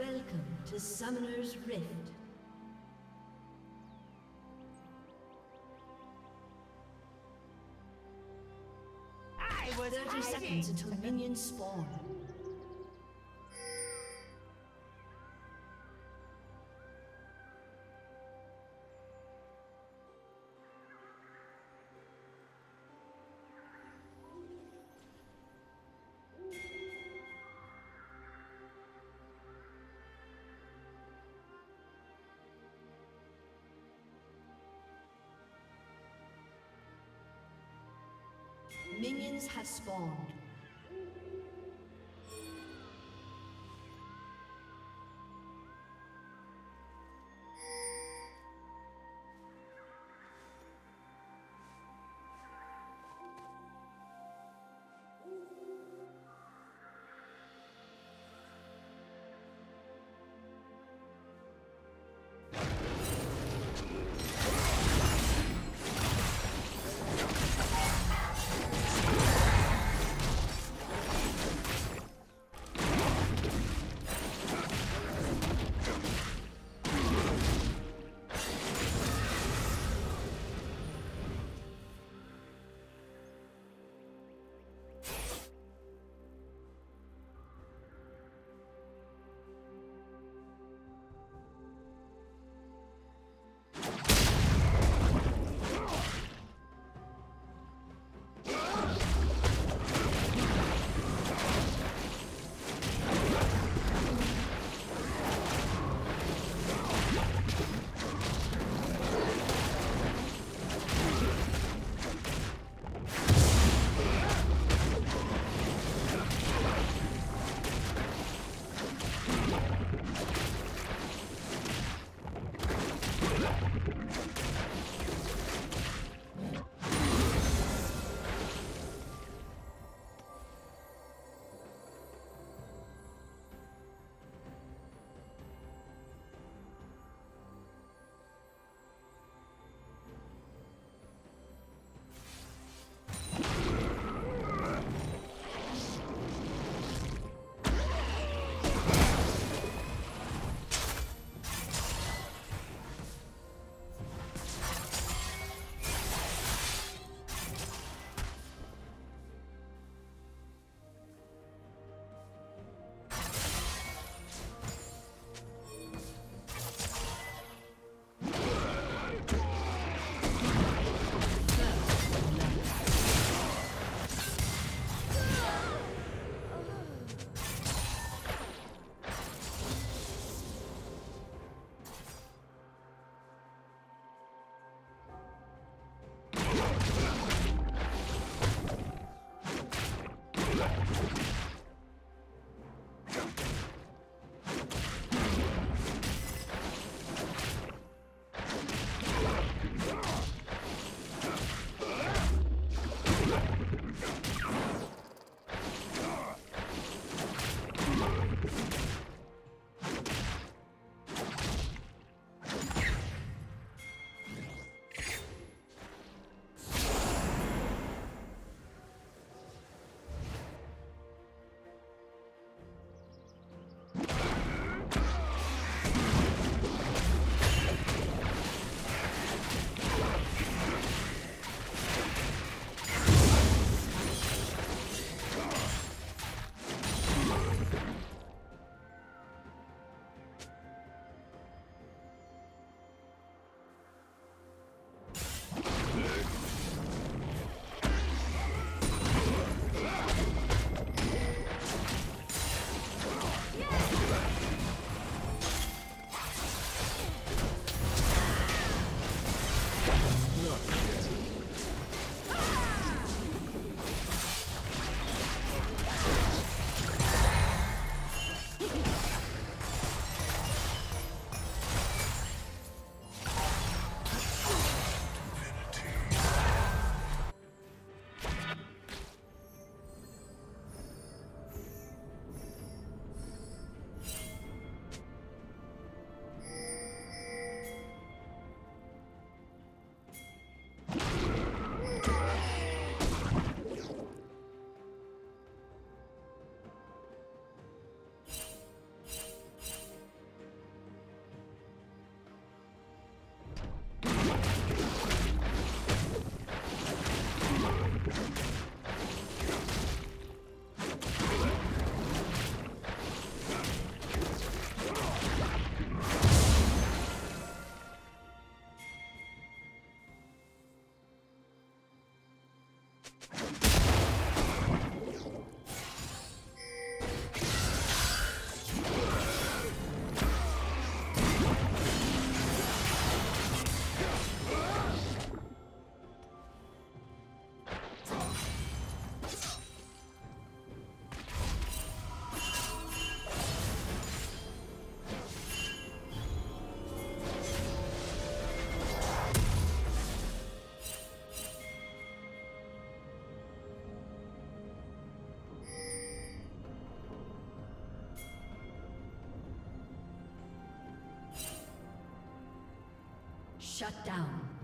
Welcome to Summoner's Rift. I was 30 hiding. seconds until minions spawn. Have spawned. Yeah. Shut down.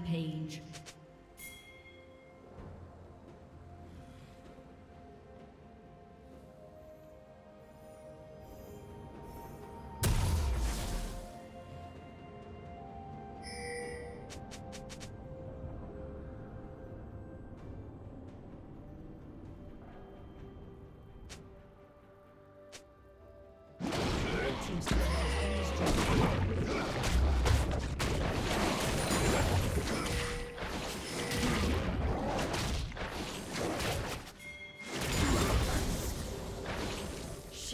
Rampage.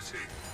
Lunacy.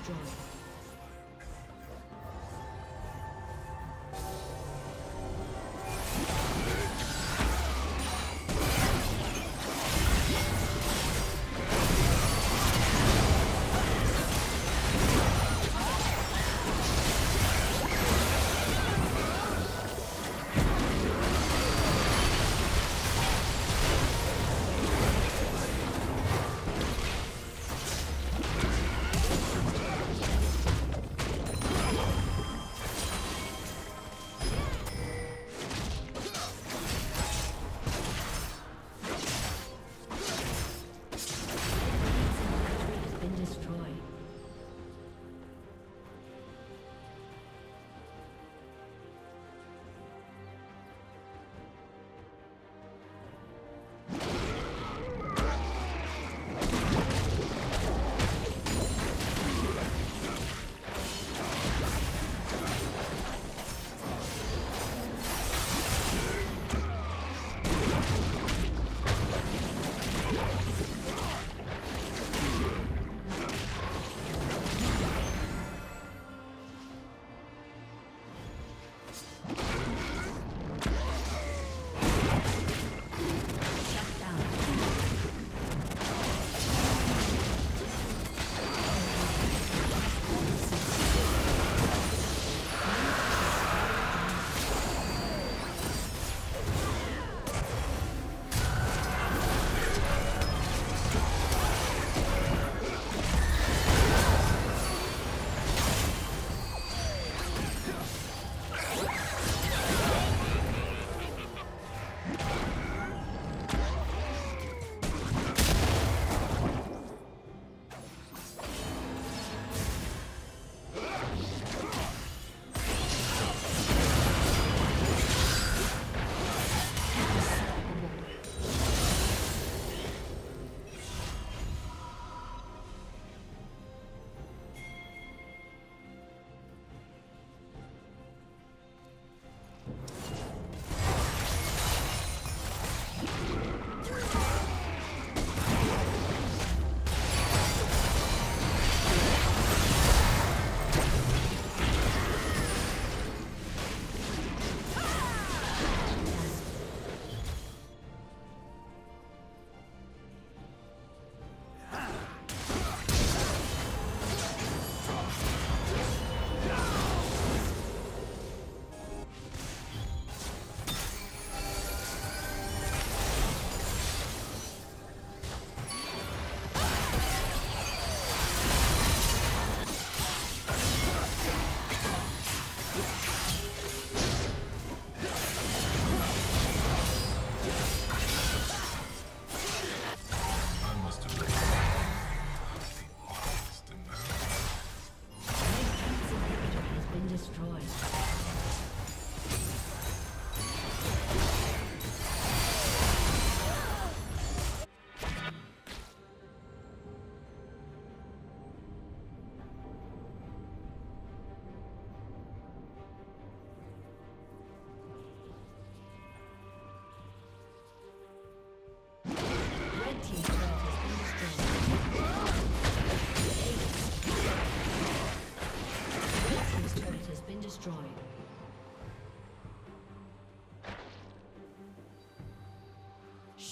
Destroyed.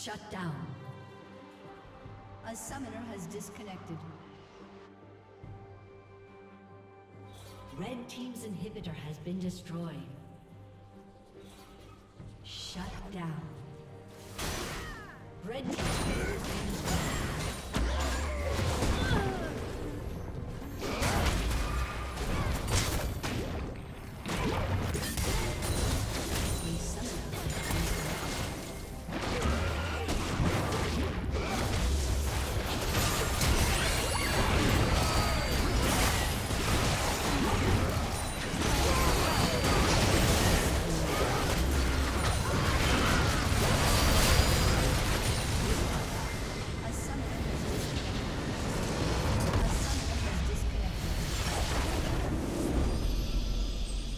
Shut down. A summoner has disconnected. Red Team's inhibitor has been destroyed. Shut down. Red Team's destroyed.